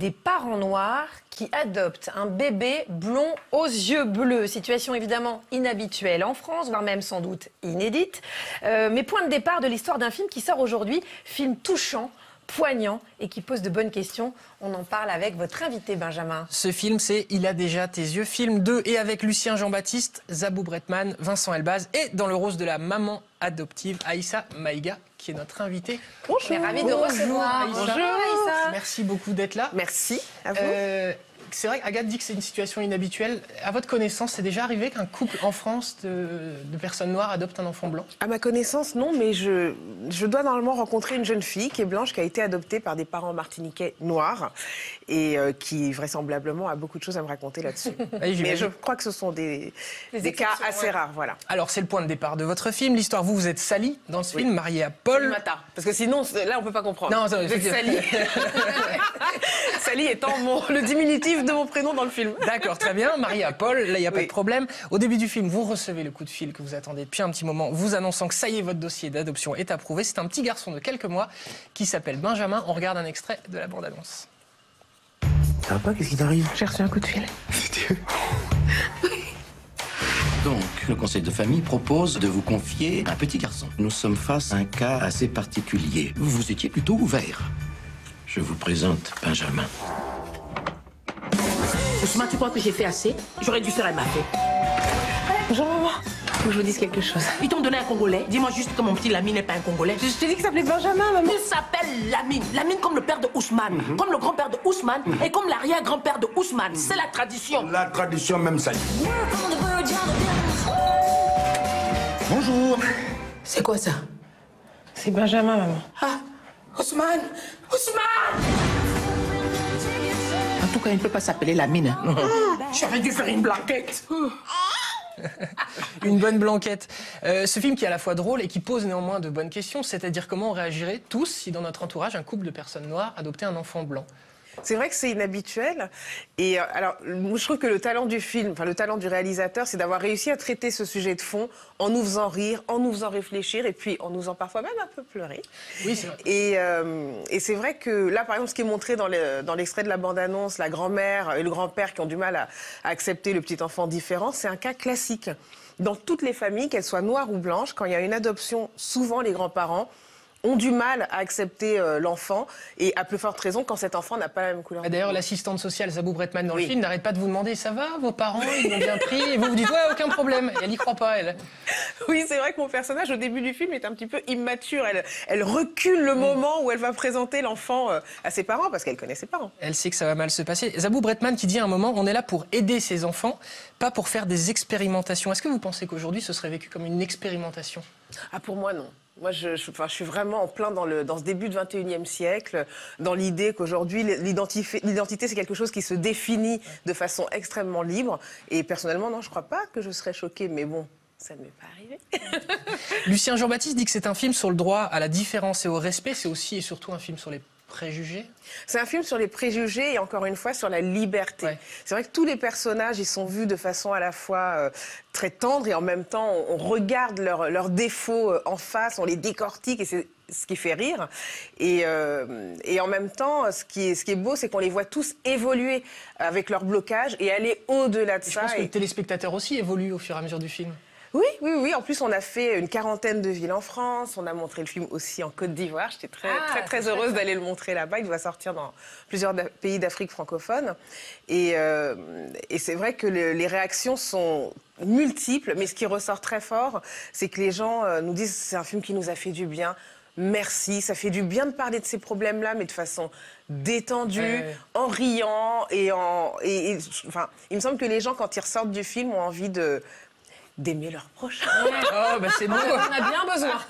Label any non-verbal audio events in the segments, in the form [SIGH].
Des parents noirs qui adoptent un bébé blond aux yeux bleus. Situation évidemment inhabituelle en France, voire même sans doute inédite. Euh, mais point de départ de l'histoire d'un film qui sort aujourd'hui, film touchant, poignant et qui pose de bonnes questions. On en parle avec votre invité Benjamin. Ce film, c'est Il a déjà tes yeux, film 2, et avec Lucien Jean-Baptiste, Zabou Bretman, Vincent Elbaz, et dans le rôle de la maman adoptive, Aïssa Maïga, qui est notre invitée. Bonjour. On est ravis de recevoir. Aïssa. Bonjour Aïssa. Merci beaucoup d'être là. Merci à vous. Euh, c'est vrai qu'Agathe dit que c'est une situation inhabituelle. À votre connaissance, c'est déjà arrivé qu'un couple en France de, de, personnes noires adopte un enfant blanc? À ma connaissance, non, mais je, je dois normalement rencontrer une jeune fille qui est blanche, qui a été adoptée par des parents martiniquais noirs et euh, qui vraisemblablement a beaucoup de choses à me raconter là-dessus. [LAUGHS] mais je crois que ce sont des, des cas assez ouais. rares, voilà. Alors c'est le point de départ de votre film. L'histoire, vous, vous êtes Sally dans ce oui. film, mariée à Paul. Matin. Parce que sinon, là, on peut pas comprendre. Non, vous êtes Sally. [LAUGHS] Sally étant mon, le diminutif de mon prénom dans le film. [LAUGHS] D'accord, très bien. Marie à Paul, là, il n'y a pas oui. de problème. Au début du film, vous recevez le coup de fil que vous attendez depuis un petit moment, vous annonçant que ça y est, votre dossier d'adoption est approuvé. C'est un petit garçon de quelques mois qui s'appelle Benjamin. On regarde un extrait de la bande-annonce. Ça va pas Qu'est-ce qui t'arrive? J'ai reçu un coup de fil. [LAUGHS] Donc, le conseil de famille propose de vous confier un petit garçon. Nous sommes face à un cas assez particulier. Vous vous étiez plutôt ouvert. Je vous présente Benjamin. Tu crois que j'ai fait assez? J'aurais dû faire un m'a fait. Bonjour maman. Faut que je vous dise quelque chose. Ils t'ont donné un Congolais? Dis-moi juste que mon petit Lamine n'est pas un Congolais. Je t'ai dit qu'il s'appelait Benjamin, maman. Il s'appelle Lamine. Lamine comme le père de Ousmane, mm -hmm. comme le grand-père de Ousmane mm -hmm. et comme l'arrière-grand-père de Ousmane. Mm -hmm. C'est la tradition. La tradition même ça. Bonjour. C'est quoi ça? C'est Benjamin, maman. Ah, Ousmane Ousmane En tout cas, il ne peut pas s'appeler Lamine. J'aurais dû faire une blanquette. une bonne blanquette. Euh, ce film qui est à la fois drôle et qui pose néanmoins de bonnes questions, c'est-à-dire comment on réagirait tous si dans notre entourage un couple de personnes noires adoptait un enfant blanc. C'est vrai que c'est inhabituel. Et euh, alors, je trouve que le talent du film, enfin le talent du réalisateur, c'est d'avoir réussi à traiter ce sujet de fond en nous faisant rire, en nous faisant réfléchir et puis en nous faisant parfois même un peu pleurer. Oui, c'est vrai. Et, euh, et c'est vrai que là, par exemple, ce qui est montré dans l'extrait le, dans de la bande-annonce, la grand-mère et le grand-père qui ont du mal à, à accepter le petit enfant différent, c'est un cas classique. Dans toutes les familles, qu'elles soient noires ou blanches, quand il y a une adoption, souvent les grands-parents ont du mal à accepter euh, l'enfant et à plus forte raison quand cet enfant n'a pas la même couleur. D'ailleurs, l'assistante sociale Zabou Bretman dans oui. le film n'arrête pas de vous demander ça va, vos parents, ils l'ont bien pris et vous vous dites ouais, aucun problème. Et elle n'y croit pas, elle. [LAUGHS] Oui, c'est vrai que mon personnage au début du film est un petit peu immature. Elle, elle recule le mmh. moment où elle va présenter l'enfant euh, à ses parents parce qu'elle connaît ses parents. Elle sait que ça va mal se passer. Zabou Bretman qui dit à un moment on est là pour aider ses enfants, pas pour faire des expérimentations. Est-ce que vous pensez qu'aujourd'hui ce serait vécu comme une expérimentation? Ah, pour moi, non. Moi, je, suis vraiment en plein dans, le, dans ce début du 21e siècle, dans l'idée qu'aujourd'hui, l'identité, c'est quelque chose qui se définit de façon extrêmement libre. Et personnellement, non, je ne crois pas que je serais choquée, mais bon, ça ne m'est pas arrivé. [LAUGHS] Lucien Jean-Baptiste dit que c'est un film sur le droit à la différence et au respect. C'est aussi et surtout un film sur les préjugés C'est un film sur les préjugés et encore une fois sur la liberté. Ouais. C'est vrai que tous les personnages, ils sont vus de façon à la fois euh, très tendre et en même temps, on, on regarde leurs leur défauts euh, en face, on les décortique et c'est ce qui fait rire. Et, euh, et, en même temps, ce qui est, ce qui est beau, c'est qu'on les voit tous évoluer avec leur blocage et aller au-delà de et ça. Je pense et... que le téléspectateur aussi évolue au fur et à mesure du film. Oui, oui, oui. En plus, on a fait une quarantaine de villes en France. On a montré le film aussi en Côte d'Ivoire. J'étais très, ah, très, très heureuse d'aller le montrer là-bas. Il doit sortir dans plusieurs pays d'Afrique francophone. Et, euh, et c'est vrai que le, les réactions sont multiples, mais ce qui ressort très fort, c'est que les gens euh, nous disent c'est un film qui nous a fait du bien. Merci, ça fait du bien de parler de ces problèmes-là, mais de façon détendue, en riant et en. Et, et, enfin, il me semble que les gens, quand ils ressortent du film, ont envie de d'aimer leurs proches. Oh, bah c'est beau. On a bien besoin.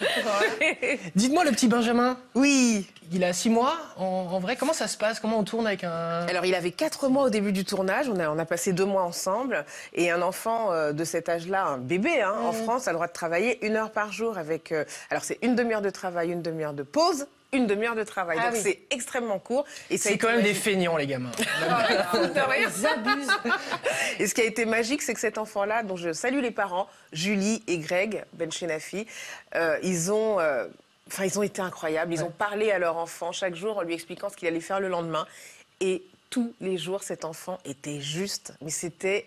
Dites-moi, le petit Benjamin. Oui. Il a six mois. En, en, vrai, comment ça se passe? Comment on tourne avec un... Alors, il avait quatre mois au début du tournage. On a, on a passé deux mois ensemble. Et un enfant euh, de cet âge-là, un bébé, hein, mmh. en France, a le droit de travailler une heure par jour avec... Euh, alors, c'est une demi-heure de travail, une demi-heure de pause une demi-heure de travail. Ah Donc oui. c'est extrêmement court. Et c'est quand même des feignants, les gamins. [LAUGHS] Ils abusent. [LAUGHS] Et ce qui a été magique, c'est que cet enfant-là, dont je salue les parents, Julie et Greg Benchenafi, euh, ils ont... Euh, Enfin, ils ont été incroyables. Ils ouais. ont parlé à leur enfant chaque jour en lui expliquant ce qu'il allait faire le lendemain. Et tous les jours, cet enfant était juste. Mais c'était.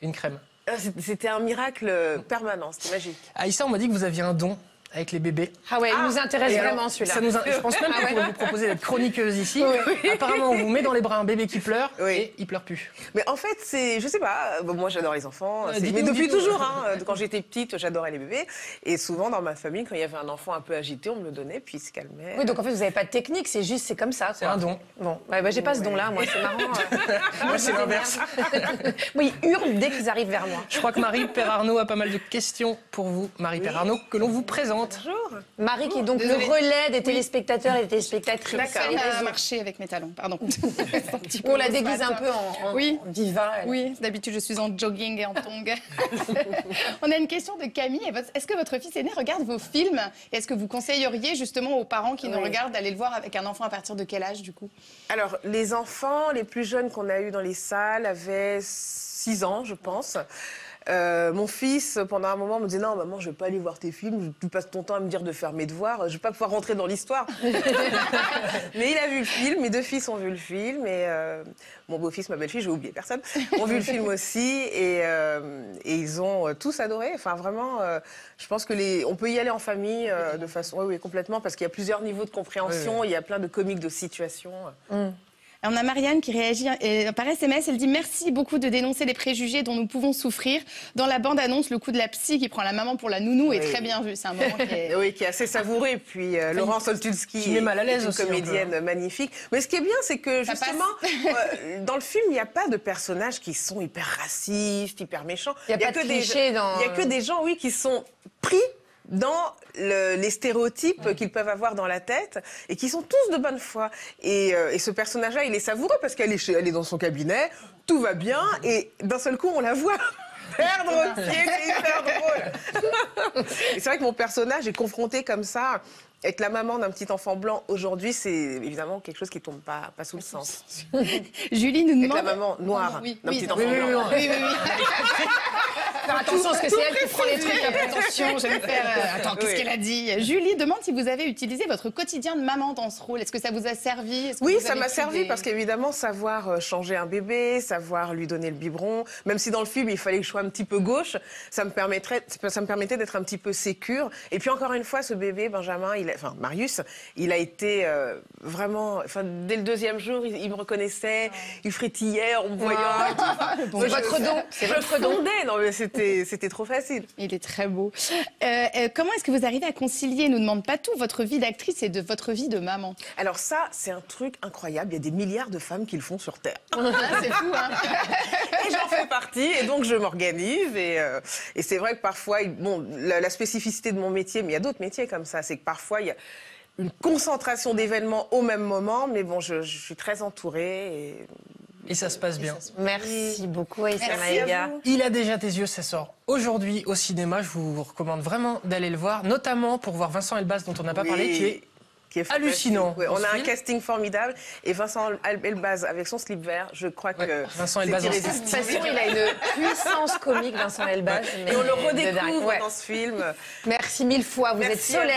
Une crème. ah, c'était- C'était un miracle permanent, c'était magique. Aïssa, on m'a dit que vous aviez un don avec les bébés. Ah ouais, il nous intéresse vraiment celui-là. ça nous a- Je pense même [LAUGHS] Ah qu'on ouais. pourrait vous proposer d'être chroniqueuse ici. Apparemment, on vous met dans les bras un bébé qui pleure Oui. et il pleure plus. Mais en fait, c'est, je sais pas, bon, moi j'adore les enfants, Euh, mais depuis toujours. Hein, euh, quand j'étais petite, j'adorais les bébés. Et souvent, dans ma famille, quand il y avait un enfant un peu agité, on me le donnait, puis il se calmait. Oui, donc en fait, vous n'avez pas de technique, c'est juste, c'est comme ça. C'est un don. Bon, ouais, bah, j'ai pas ce don-là, moi, c'est marrant. euh. [LAUGHS] Moi, c'est l'inverse. [LAUGHS] moi, ils hurlent dès qu'ils arrivent vers moi. Je crois que Marie Perarnaud a pas mal de questions pour vous. Marie Perarnaud, que l'on vous présente. Bonjour. Marie, qui est donc Désolée. le relais des téléspectateurs et des téléspectatrices. D'accord. Et a marché avec mes talons, pardon. [LAUGHS] On la déguise un peu en, en- Oui. en diva. elle. Oui, d'habitude je suis en jogging et en tongs. [LAUGHS] On a une question de Camille. Est-ce que votre fils aîné regarde vos films? Est-ce que vous conseilleriez justement aux parents qui nous regardent d'aller le voir avec un enfant à partir de quel âge du coup? Alors, les enfants, les plus jeunes qu'on a eu dans les salles avaient 6 ans, je pense. Euh, mon fils, pendant un moment, me disait Non, maman, je vais pas aller voir tes films, tu passes ton temps à me dire de faire mes devoirs, je vais pas pouvoir rentrer dans l'histoire. [LAUGHS] Mais il a vu le film, mes deux fils ont vu le film, et euh, mon beau-fils, ma belle-fille, j'ai oublié personne, ont vu le film [LAUGHS] aussi, et, euh, et ils ont tous adoré. Enfin, vraiment, je pense que les, on peut y aller en famille de façon. Oui, oui, complètement, parce qu'il y a plusieurs niveaux de compréhension, il y a plein de comiques de situation. Et On a Marianne qui réagit euh, par SMS. Elle dit Merci beaucoup de dénoncer les préjugés dont nous pouvons souffrir. Dans la bande-annonce, le coup de la psy qui prend la maman pour la nounou est très bien vu. C'est un moment qui est. [LAUGHS] Oui, qui est assez savouré. Puis euh, Laurence Oltulski qui met mal à l'aise est une aussi, comédienne magnifique. Mais ce qui est bien, c'est que Ça justement, [LAUGHS] euh, dans le film, il n'y a pas de personnages qui sont hyper racistes, hyper méchants. Il y a pas de que des clichés dans- Il y a que des gens, oui, qui sont pris dans le- les stéréotypes qu'ils peuvent avoir dans la tête et qui sont tous de bonne foi. Et, euh, et ce personnage-là, il est savoureux parce qu'elle est, chez- elle est dans son cabinet, tout va bien, et d'un seul coup, on la voit [LAUGHS] perdre pied, c'est hyper drôle. [LAUGHS] c'est vrai que mon personnage est confronté comme ça. Être la maman d'un petit enfant blanc aujourd'hui, c'est évidemment quelque chose qui tombe pas, pas sous le [LAUGHS] sens. Julie nous Être demande. la maman noire oui, d'un oui, petit enfant blanc. oui, oui, oui. [LAUGHS] Faire attention parce que c'est elle qui prend les trucs. Attention, je vais me faire. euh, Attends, qu'est-ce qu'elle a dit Julie demande si vous avez utilisé votre quotidien de maman dans ce rôle. Est-ce que ça vous a servi Oui, ça m'a servi parce qu'évidemment, savoir euh, changer un bébé, savoir lui donner le biberon, même si dans le film, il fallait que je sois un petit peu gauche, ça me, permettrait, ça me permettait d'être un petit peu sécure. Et puis encore une fois, ce bébé, Benjamin, il a- enfin Marius, il a été euh, vraiment... Enfin, dès le deuxième jour, il, il me reconnaissait, il frétillait en me voyant. Enfin, [LAUGHS] C'est je- votre don, c'est votre don. fondais. Non, mais c'était c'était trop facile. Il est très beau. Euh, euh, comment est-ce que vous arrivez à concilier, nous demande pas tout, votre vie d'actrice et de votre vie de maman? Alors ça, c'est un truc incroyable. Il y a des milliards de femmes qui le font sur Terre. [LAUGHS] C'est fou, hein [LAUGHS] Et j'en fais partie, et donc je m'organise. Et, et c'est vrai que parfois, bon, la, la spécificité de mon métier, mais il y a d'autres métiers comme ça, c'est que parfois, il y a une concentration d'événements au même moment, mais bon, je, je suis très entourée. Et... Et ça se passe bien. Merci beaucoup, Aïssa Maïga. Il a déjà tes yeux, ça sort aujourd'hui au cinéma. Je vous recommande vraiment d'aller le voir, notamment pour voir Vincent Elbaz dont on n'a pas Oui, parlé, qui est qui est hallucinant on a un casting formidable, et Vincent Elbaz avec son slip vert, je crois Ouais, que Vincent Elbaz en De irrésistible. toute façon, il a une puissance comique, Vincent Elbaz. mais Et on le redécouvre dans ce film. Merci mille fois, vous êtes Merci solaire.